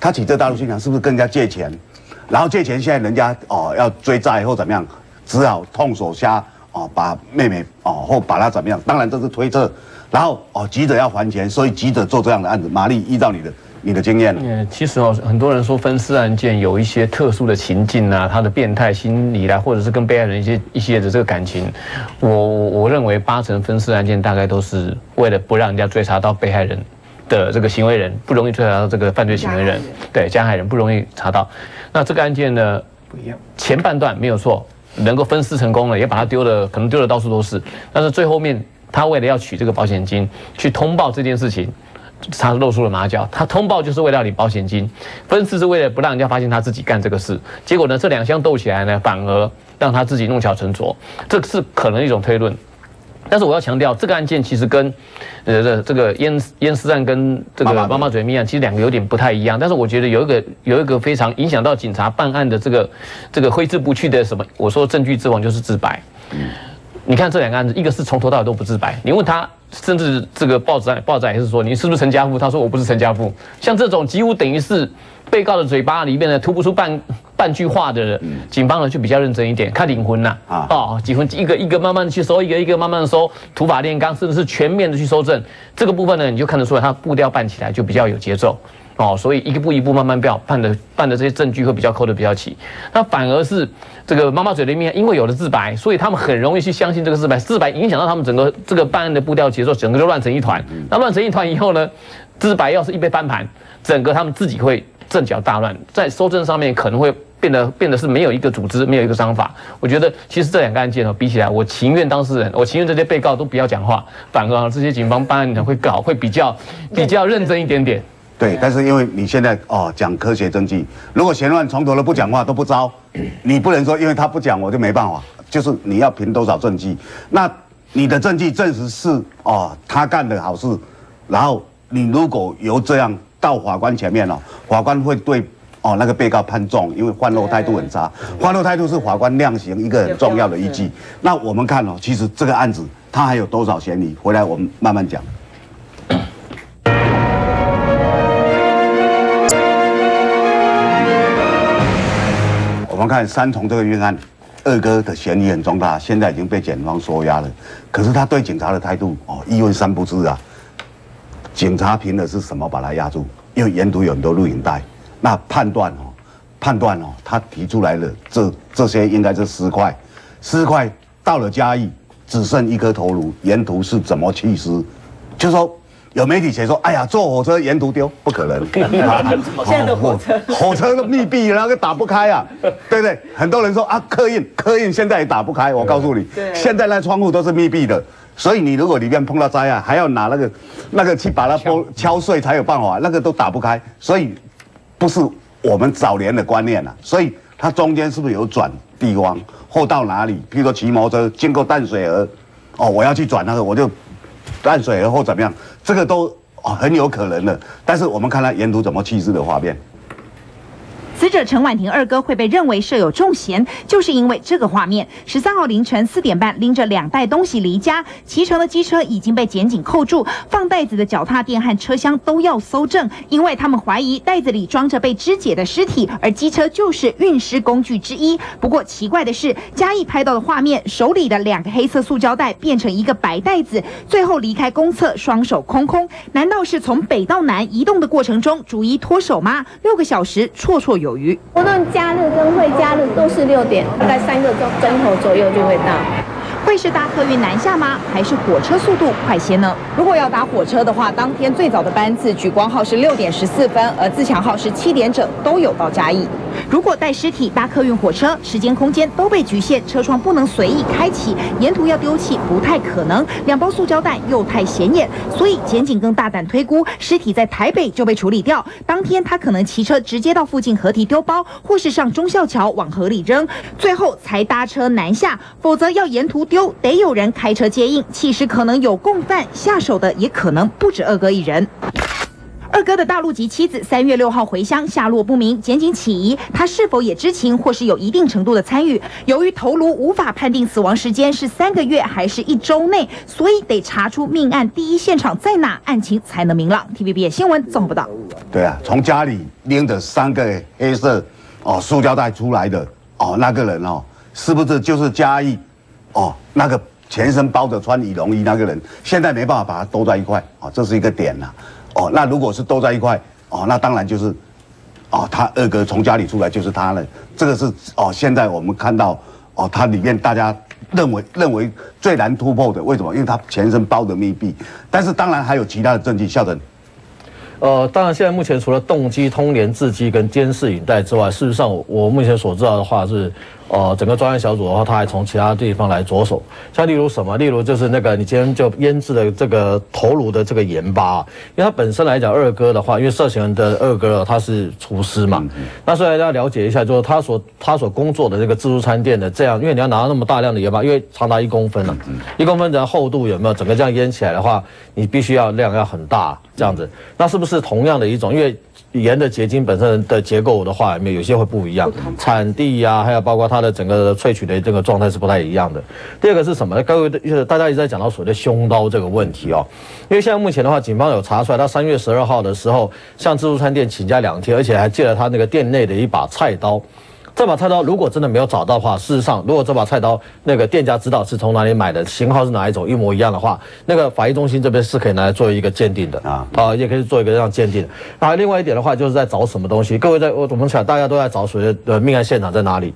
他娶这大陆新娘是不是跟人家借钱？然后借钱，现在人家哦要追债或怎么样，只好痛手下哦把妹妹哦或把她怎么样？当然这是推测。然后哦急着要还钱，所以急着做这样的案子。玛丽，依照你的。你的经验？嗯，其实哦，很多人说分尸案件有一些特殊的情境啊，他的变态心理啦，或者是跟被害人一些一些的这个感情，我我认为八成分尸案件大概都是为了不让人家追查到被害人的这个行为人，不容易追查到这个犯罪行为人，对加害人不容易查到。那这个案件呢不一样，前半段没有错，能够分尸成功了，也把他丢的可能丢的到处都是。但是最后面他为了要取这个保险金，去通报这件事情，他露出了马脚。他通报就是为了要领保险金，分尸是为了不让人家发现他自己干这个事。结果呢，这两项斗起来呢，反而让他自己弄巧成拙，这是可能一种推论。但是我要强调，这个案件其实跟，呃，这这个烟烟丝案跟这个妈妈嘴命案，其实两个有点不太一样。但是我觉得有一个有一个非常影响到警察办案的这个这个挥之不去的什么，我说证据之王就是自白。嗯你看这两个案子，一个是从头到尾都不自白，你问他，甚至这个报纸报纸也是说你是不是陈家富，他说我不是陈家富。像这种几乎等于是被告的嘴巴里面呢吐不出半半句话的人，警方呢就比较认真一点，看灵魂呐啊哦，几分一个一个慢慢的去搜，一个一个慢慢的搜，土法炼钢，甚至是全面的去搜证。这个部分呢，你就看得出来，他步调办起来就比较有节奏哦，所以一步一步慢慢办，办的办的这些证据会比较扣的比较齐。那反而是这个妈妈嘴里面，因为有了自白，所以他们很容易去相信这个自白，自白影响到他们整个这个办案的步调节奏，整个就乱成一团。那乱成一团以后呢，自白要是一被翻盘，整个他们自己会阵脚大乱，在搜证上面可能会。变得变得是没有一个组织，没有一个章法。我觉得其实这两个案件呢，比起来，我情愿当事人，我情愿这些被告都不要讲话，反而这些警方办案的会搞，会比较比较认真一点点。对，但是因为你现在哦讲科学证据，如果嫌乱从头都不讲话都不招，你不能说因为他不讲我就没办法，就是你要凭多少证据？那你的证据证实是哦他干的好事，然后你如果由这样到法官前面了，法官会对。哦，那个被告判重，因为换肉态度很差。换肉态度是法官量刑一个很重要的依据。那我们看哦，其实这个案子他还有多少嫌疑？回来我们慢慢讲。我们看三重这个冤案，二哥的嫌疑很重大，现在已经被检方收押了。可是他对警察的态度哦，一问三不知啊。警察凭的是什么把他压住？因为沿途有很多录影带。那判断哦，判断哦，他提出来的这这些应该是尸块，尸块到了嘉义只剩一颗头颅，沿途是怎么弃尸？就说有媒体写说，哎呀，坐火车沿途丢，不可能。<laughs> 现在的火车，火车都密闭，那个打不开啊，<laughs> 对不对？很多人说啊，客运客运现在也打不开，我告诉你，现在那窗户都是密闭的，所以你如果里面碰到灾害，还要拿那个那个去把它玻敲碎才有办法，那个都打不开，所以。不是我们早年的观念了，所以它中间是不是有转地方或到哪里？譬如说骑摩托车经过淡水河，哦，我要去转那个，我就淡水河或怎么样，这个都很有可能的。但是我们看它沿途怎么气势的画面。死者陈婉婷二哥会被认为设有重嫌，就是因为这个画面。十三号凌晨四点半，拎着两袋东西离家，骑乘的机车已经被检警扣住，放袋子的脚踏垫和车厢都要搜证，因为他们怀疑袋子里装着被肢解的尸体，而机车就是运尸工具之一。不过奇怪的是，嘉义拍到的画面，手里的两个黑色塑胶袋变成一个白袋子，最后离开公厕，双手空空。难道是从北到南移动的过程中逐一脱手吗？六个小时绰绰有。有余。无论假日跟会假日都是六点，大概三个钟钟头左右就会到。会是搭客运南下吗？还是火车速度快些呢？如果要搭火车的话，当天最早的班次，举光号是六点十四分，而自强号是七点整，都有到嘉义。如果带尸体搭客运火车，时间空间都被局限，车窗不能随意开启，沿途要丢弃不太可能。两包塑胶袋又太显眼，所以检警更大胆推估，尸体在台北就被处理掉。当天他可能骑车直接到附近河堤丢包，或是上忠孝桥往河里扔，最后才搭车南下，否则要沿途丢。得有人开车接应，其实可能有共犯下手的，也可能不止二哥一人。二哥的大陆籍妻子三月六号回乡，下落不明，检警起疑，他是否也知情或是有一定程度的参与？由于头颅无法判定死亡时间是三个月还是一周内，所以得查出命案第一现场在哪，案情才能明朗。TVB 新闻综合报道。对啊，从家里拎着三个黑色哦塑胶袋出来的哦，那个人哦，是不是就是嘉义？哦，那个全身包着穿羽绒衣那个人，现在没办法把他兜在一块，哦，这是一个点呐。哦，那如果是兜在一块，哦，那当然就是，哦，他二哥从家里出来就是他了。这个是哦，现在我们看到，哦，他里面大家认为认为最难突破的，为什么？因为他全身包着密闭。但是当然还有其他的证据，校正。呃，当然，现在目前除了动机、通联、字迹跟监视影带之外，事实上，我目前所知道的话是，呃，整个专案小组的话，他还从其他地方来着手，像例如什么，例如就是那个你今天就腌制的这个头颅的这个盐巴，因为它本身来讲，二哥的话，因为涉嫌的二哥他是厨师嘛，那所以要了解一下，就是他所他所工作的这个自助餐店的这样，因为你要拿到那么大量的盐巴，因为长达一公分了，一公分的厚度有没有？整个这样腌起来的话，你必须要量要很大这样子，那是不是同样的一种？因为盐的结晶本身的结构的话，有些会不一样，产地呀，还有包括它的整个萃取的这个状态是不太一样的。第二个是什么呢？各位就是大家一直在讲到所谓的凶刀这个问题哦，因为现在目前的话，警方有查出来，他三月十二号的时候向自助餐店请假两天，而且还借了他那个店内的一把菜刀。这把菜刀如果真的没有找到的话，事实上，如果这把菜刀那个店家知道是从哪里买的，型号是哪一种，一模一样的话，那个法医中心这边是可以拿来做一个鉴定的啊啊，也可以做一个这样鉴定。然后另外一点的话，就是在找什么东西。各位在我我们想大家都在找所谓的呃命案现场在哪里？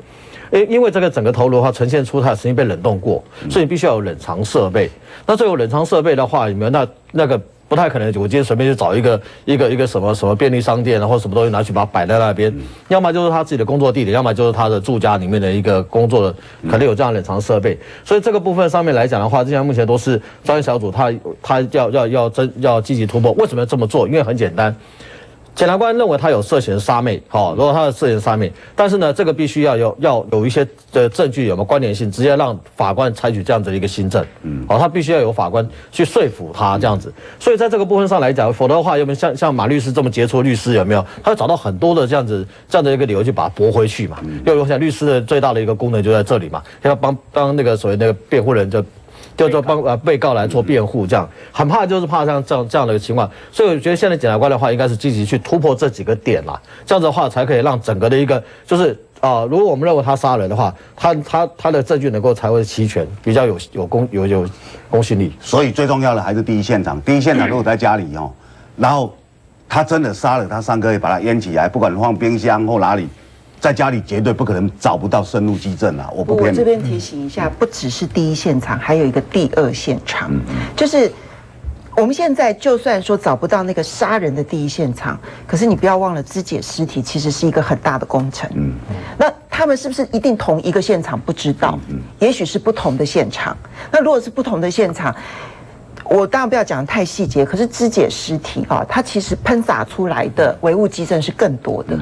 因因为这个整个头颅的话呈现出它曾经被冷冻过，所以你必须要有冷藏设备。那这个冷藏设备的话，你们那那个。不太可能，我今天随便去找一个一个一个什么什么便利商店，然后什么东西拿去把它摆在那边，要么就是他自己的工作地点，要么就是他的住家里面的一个工作的，可能有这样冷藏设备。所以这个部分上面来讲的话，现在目前都是专业小组，他他要要要真要积极突破。为什么要这么做？因为很简单。检察官认为他有涉嫌杀妹，好，如果他有涉嫌杀妹，但是呢，这个必须要有要有一些的证据，有没有关联性，直接让法官采取这样子的一个新政，嗯，好，他必须要有法官去说服他这样子，所以在这个部分上来讲，否则的话，有没有像像马律师这么杰出的律师有没有？他会找到很多的这样子这样的一个理由去把它驳回去嘛？因为我想律师的最大的一个功能就在这里嘛，要帮帮那个所谓那个辩护人就。叫做帮呃被告来做辩护，这样很怕就是怕像这样这样的一个情况，所以我觉得现在检察官的话应该是积极去突破这几个点啦，这样子的话才可以让整个的一个就是啊，如果我们认为他杀人的话，他他他的证据能够才会齐全，比较有有公有有公信力。所以最重要的还是第一现场，第一现场如果在家里哦，然后他真的杀了他三哥，也把他淹起来，不管放冰箱或哪里。在家里绝对不可能找不到深入基证啊！我不。我这边提醒一下，不只是第一现场，还有一个第二现场，就是我们现在就算说找不到那个杀人的第一现场，可是你不要忘了肢解尸体其实是一个很大的工程。嗯，那他们是不是一定同一个现场？不知道，也许是不同的现场。那如果是不同的现场？我当然不要讲太细节，可是肢解尸体啊，它其实喷洒出来的唯物基证是更多的，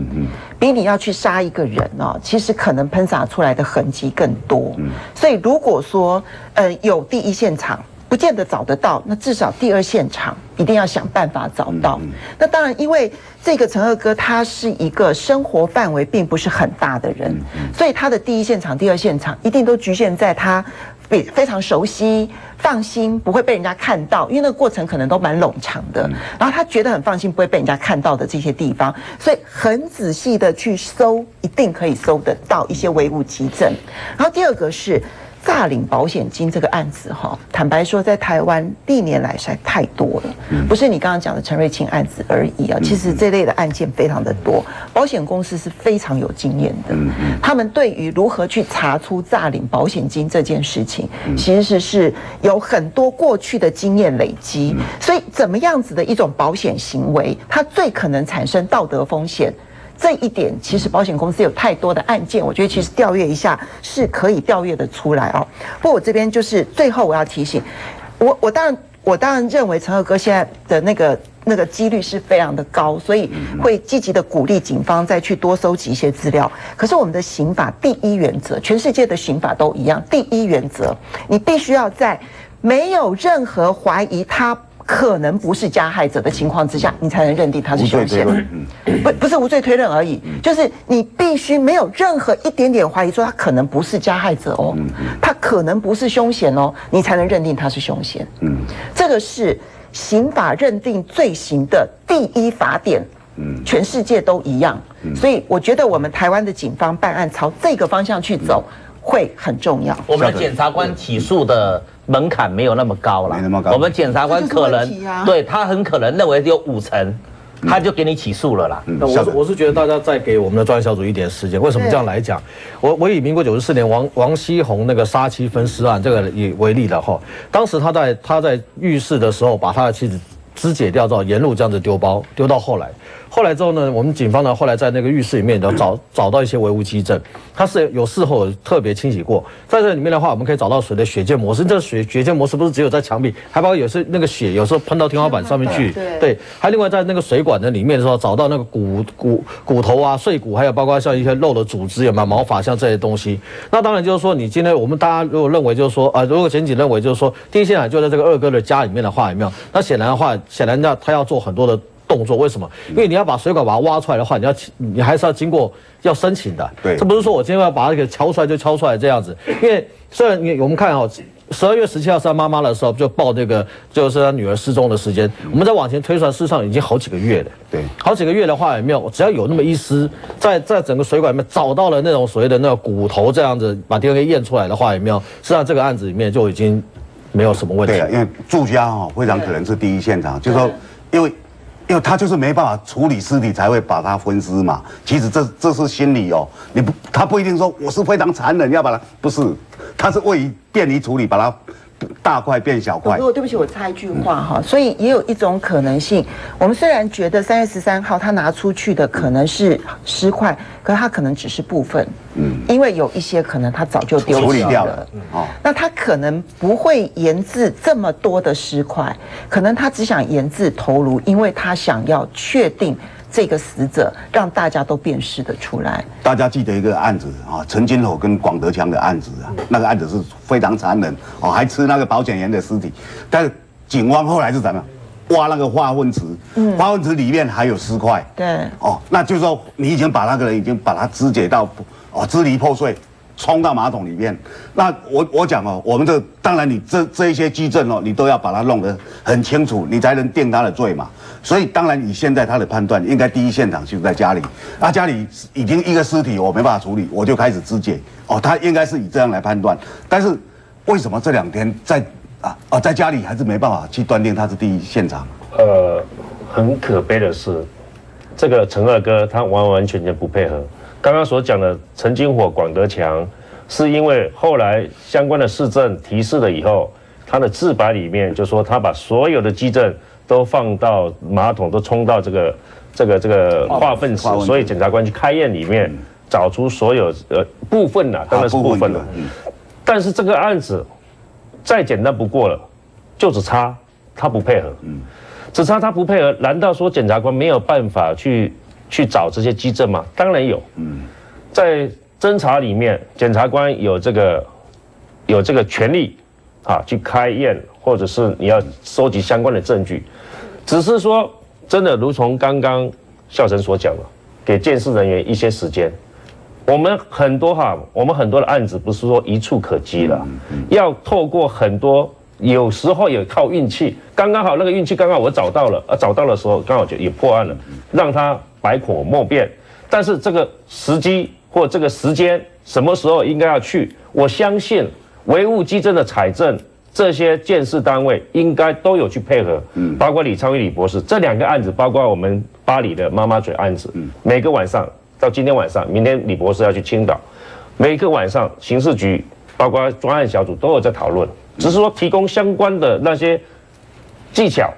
比你要去杀一个人啊，其实可能喷洒出来的痕迹更多。所以如果说呃有第一现场，不见得找得到，那至少第二现场一定要想办法找到。那当然，因为这个陈二哥他是一个生活范围并不是很大的人，所以他的第一现场、第二现场一定都局限在他。比非常熟悉，放心不会被人家看到，因为那个过程可能都蛮冗长的。然后他觉得很放心，不会被人家看到的这些地方，所以很仔细的去搜，一定可以搜得到一些唯物基证。然后第二个是。诈领保险金这个案子，哈，坦白说，在台湾历年来实在太多了，不是你刚刚讲的陈瑞清案子而已啊。其实这类的案件非常的多，保险公司是非常有经验的，他们对于如何去查出诈领保险金这件事情，其实是有很多过去的经验累积。所以，怎么样子的一种保险行为，它最可能产生道德风险？这一点其实保险公司有太多的案件，我觉得其实调阅一下是可以调阅的出来哦。不过我这边就是最后我要提醒，我我当然我当然认为陈二哥现在的那个那个几率是非常的高，所以会积极的鼓励警方再去多收集一些资料。可是我们的刑法第一原则，全世界的刑法都一样，第一原则你必须要在没有任何怀疑他。可能不是加害者的情况之下，你才能认定他是凶嫌。不，不是无罪推论而已，就是你必须没有任何一点点怀疑，说他可能不是加害者哦，他可能不是凶嫌哦，你才能认定他是凶嫌。嗯，这个是刑法认定罪行的第一法典。嗯，全世界都一样。所以我觉得我们台湾的警方办案朝这个方向去走。会很重要。我们的检察官起诉的门槛没有那么高了，没那么高。我们检察官可能对他很可能认为有五成，他就给你起诉了啦。那我是我是觉得大家再给我们的专业小组一点时间。为什么这样来讲？我我以民国九十四年王王锡红那个杀妻分尸案这个以为例的哈，当时他在他在浴室的时候把他的妻子肢解掉之后，沿路这样子丢包丢到后来。后来之后呢，我们警方呢后来在那个浴室里面有找找到一些唯物基证，它是有事后特别清洗过。在这里面的话，我们可以找到水的血溅模式。这血血溅模式不是只有在墙壁，还包括有时那个血有时候喷到天花板上面去。对对，还另外在那个水管的里面的时候，找到那个骨骨骨头啊、碎骨，还有包括像一些肉的组织，有没有毛发像这些东西。那当然就是说，你今天我们大家如果认为就是说啊、如果检警认为就是说，第一现场就在这个二哥的家里面的话，有没有？那显然的话，显然要他要做很多的。动作为什么？因为你要把水管把它挖出来的话，你要你还是要经过要申请的。对这不是说我今天要把它给敲出来就敲出来这样子。因为虽然你我们看哦，十二月十七号是他妈妈的时候就报这个就是他女儿失踪的时间，我们再往前推算，事实上已经好几个月了。对，好几个月的话也没有？只要有那么一丝，在在整个水管里面找到了那种所谓的那个骨头这样子，把 DNA 验出来的话也没有？实际上这个案子里面就已经没有什么问题。对啊，因为住家哈、非常可能是第一现场，就是说，因为因为他就是没办法处理尸体，才会把它分尸嘛。其实这这是心理哦，你不他不一定说我是非常残忍要把它，不是，他是为便于处理，把它大块变小块。如。果对不起，我插一句话哈，所以也有一种可能性，我们虽然觉得三月十三号他拿出去的可能是尸块，可是他可能只是部分，嗯，因为有一些可能他早就丢处理弃掉了，哦，那他可能不会研制这么多的尸块，可能他只想研制头颅，因为他想要确定这个死者，让大家都辨识得出来。大家记得一个案子啊，陈金火跟广德强的案子啊，那个案子是非常残忍哦，还吃那个保险员的尸体。但是警方后来是怎么？挖那个化粪池，化粪池里面还有尸块。对，哦，那就是说你已经把那个人已经把他肢解到哦支离破碎，冲到马桶里面。那我我讲哦，我们这当然你这这一些基证哦，你都要把它弄得很清楚，你才能定他的罪嘛。所以当然你现在他的判断应该第一现场就在家里，啊家里已经一个尸体我没办法处理，我就开始肢解。哦，他应该是以这样来判断，但是为什么这两天在啊啊在家里还是没办法去断定他是第一现场？呃，很可悲的是，这个陈二哥他完完全全不配合。刚刚所讲的陈金火、广德强，是因为后来相关的市政提示了以后，他的自白里面就说他把所有的基证都放到马桶，都冲到这个这个这个化粪池所以检察官去开验里面找出所有呃部分呐、当然是部分了。嗯。但是这个案子再简单不过了，就只差他不配合，只差他不配合，难道说检察官没有办法去去找这些基证吗？当然有，在侦查里面，检察官有这个有这个权利啊去开验，或者是你要收集相关的证据，只是说真的，如同刚刚孝成所讲的，给监视人员一些时间。我们很多哈，我们很多的案子不是说一触可及了，要透过很多，有时候也靠运气。刚刚好那个运气刚好我找到了，啊找到的时候刚好就也破案了，让他百口莫辩。但是这个时机或这个时间什么时候应该要去，我相信唯物基证的采证这些建设单位应该都有去配合，包括李昌钰李博士这两个案子，包括我们巴黎的妈妈嘴案子，每个晚上到今天晚上，明天李博士要去青岛，每个晚上刑事局包括专案小组都有在讨论，只是说提供相关的那些技巧，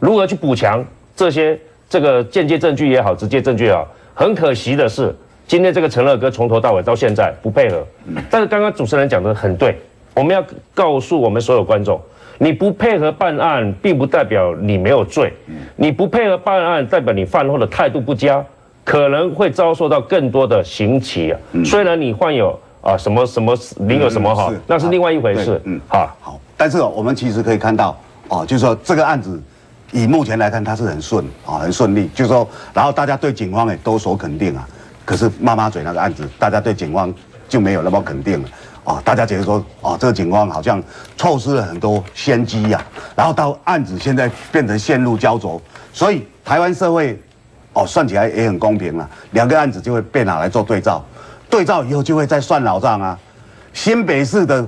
如何去补强这些这个间接证据也好，直接证据也好。很可惜的是，今天这个陈乐哥从头到尾到现在不配合。但是刚刚主持人讲的很对，我们要告诉我们所有观众，你不配合办案，并不代表你没有罪；你不配合办案，代表你犯后的态度不佳，可能会遭受到更多的刑期啊。虽然你患有啊什么什么领有什么哈嗯，那是另外一回事对。嗯好，好，但是哦我们其实可以看到，哦，就是说这个案子，以目前来看，它是很顺啊、很顺利。就是说，然后大家对警方也都所肯定啊。可是妈妈嘴那个案子，大家对警方就没有那么肯定了。啊，大家觉得说，哦，这个警方好像错失了很多先机呀、然后到案子现在变成陷入焦灼，所以台湾社会，哦，算起来也很公平了，两个案子就会被拿来做对照，对照以后就会再算老账啊。新北市的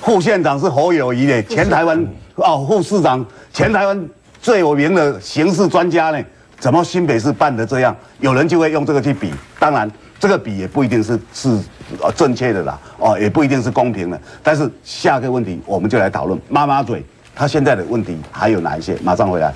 副县长是侯友谊的，前台湾哦副市长，前台湾最有名的刑事专家呢，怎么新北市办的这样？有人就会用这个去比，当然这个比也不一定是是呃正确的啦，哦也不一定是公平的。但是下个问题我们就来讨论妈妈嘴，他现在的问题还有哪一些？马上回来。